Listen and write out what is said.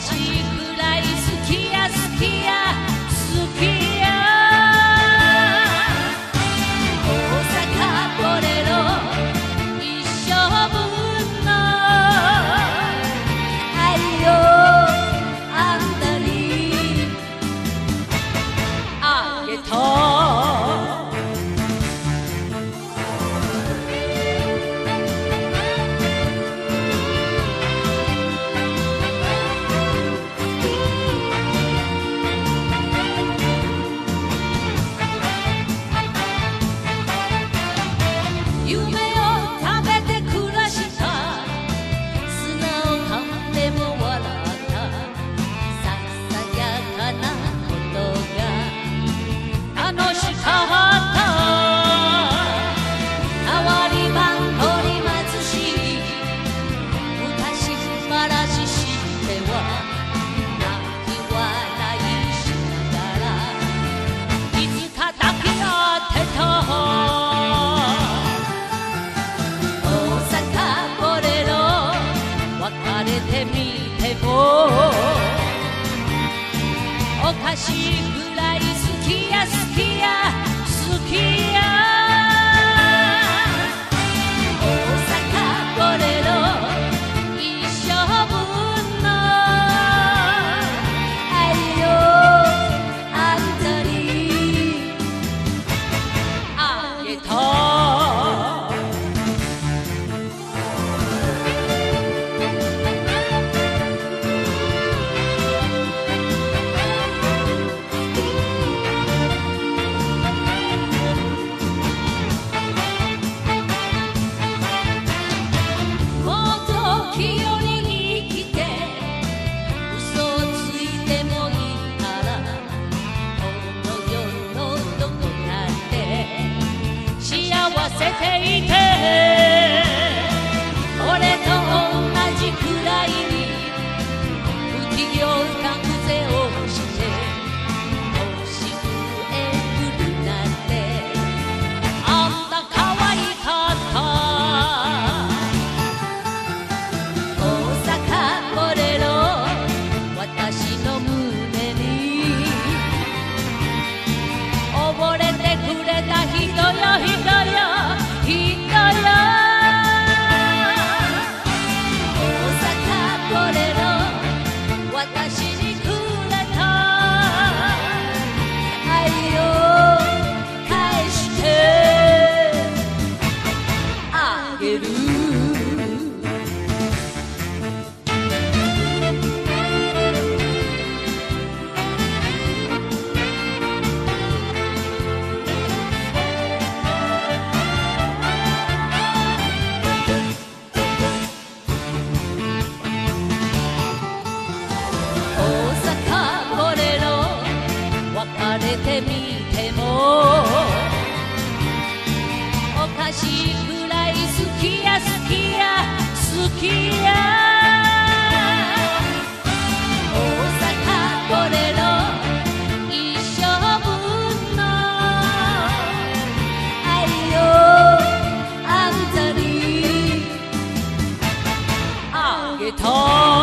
くらい好きや好きやおかしいくらい好きや好きや好きや。ていててみてもおかしいくらい好きや好きや好きや。大阪これの一生分の愛をあんたにあげた